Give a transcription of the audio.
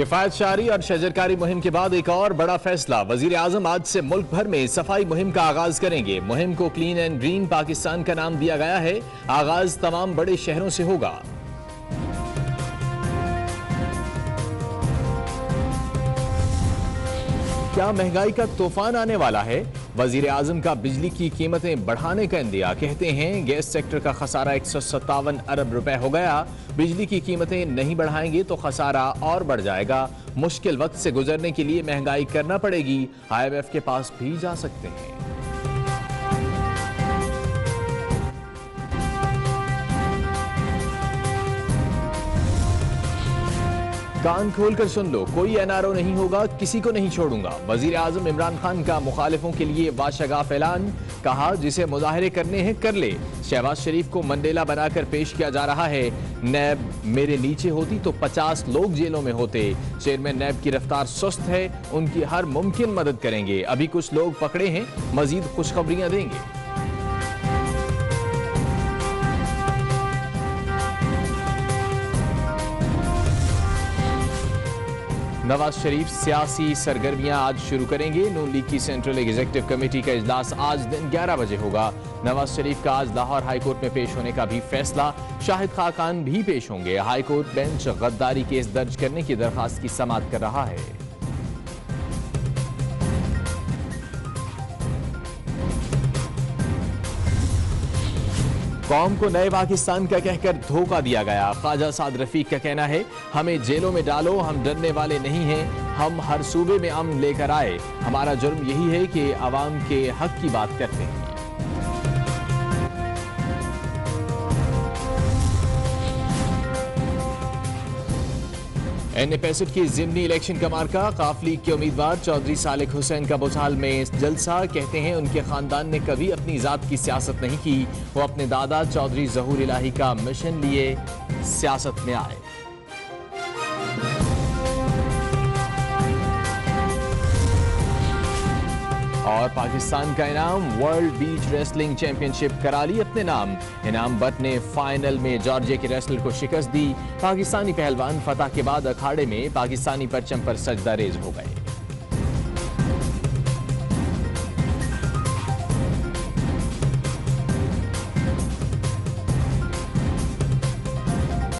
کفایت شاری اور شجرکاری مہم کے بعد ایک اور بڑا فیصلہ۔ وزیر اعظم آج سے ملک بھر میں صفائی مہم کا آغاز کریں گے۔ مہم کو کلین اینڈ گرین پاکستان کا نام دیا گیا ہے۔ آغاز تمام بڑے شہروں سے ہوگا۔ کیا مہنگائی کا طوفان آنے والا ہے؟ وزیر اعظم کا بجلی کی قیمتیں بڑھانے کا اندیا کہتے ہیں۔ گیس سیکٹر کا خسارہ ایک سو ستاون ارب روپے ہو گیا۔ بجلی کی قیمتیں نہیں بڑھائیں گے تو خسارہ اور بڑھ جائے گا۔ مشکل وقت سے گزرنے کے لیے مہنگائی کرنا پڑے گی۔ آئی ایم ایف کے پاس بھی جا سکتے ہیں۔ کان کھول کر سن لو، کوئی این آر او نہیں ہوگا، کسی کو نہیں چھوڑوں گا۔ وزیر اعظم عمران خان کا مخالفوں کے لیے واشگاف اعلان، کہا جسے مظاہرے کرنے ہیں، کر لے۔ شہباز شریف کو منڈیلا بنا کر پیش کیا جا رہا ہے۔ نیب میرے نیچے ہوتی تو پچاس لوگ جیلوں میں ہوتے۔ چیئرمین نیب کی رفتار سست ہے، ان کی ہر ممکن مدد کریں گے۔ ابھی کچھ لوگ پکڑے ہیں، مزید خوشخبریاں دیں گے۔ نواز شریف سیاسی سرگرمیاں آج شروع کریں گے۔ نون لیگ کی سینٹرل ایگزیکٹو کمیٹی کا اجلاس آج دن گیارہ بجے ہوگا۔ نواز شریف کا آج لاہور ہائی کورٹ میں پیش ہونے کا بھی فیصلہ۔ شاہد خاقان بھی پیش ہوں گے۔ ہائی کورٹ بینچ غداری کیس درج کرنے کی درخواست کی سماعت کر رہا ہے۔ قوم کو نئے پاکستان کا کہہ کر دھوکہ دیا گیا۔ خواجہ سعد رفیق کا کہنا ہے، ہمیں جیلوں میں ڈالو، ہم ڈرنے والے نہیں ہیں، ہم ہر صوبے میں امن لے کر آئے۔ ہمارا جرم یہی ہے کہ عوام کے حق کی بات کرتے ہیں۔ این اے پیسٹ کی ضمنی الیکشن کا مارکا قاف لیگ کے امیدوار چودھری سالک حسین کا بوچھال میں جلسہ، کہتے ہیں ان کے خاندان نے کبھی اپنی ذات کی سیاست نہیں کی، وہ اپنے دادا چودھری ظہور الہی کا مشن لیے سیاست میں آئے۔ اور پاکستان کا انعام ورلڈ بیچ ریسلنگ چیمپئن شپ کرا لی اپنے نام۔ انعام بٹ نے فائنل میں جارجیا کے ریسلر کو شکست دی۔ پاکستانی پہلوان فتح کے بعد اکھاڑے میں پاکستانی پرچم پر سجدہ ریز ہو گئے۔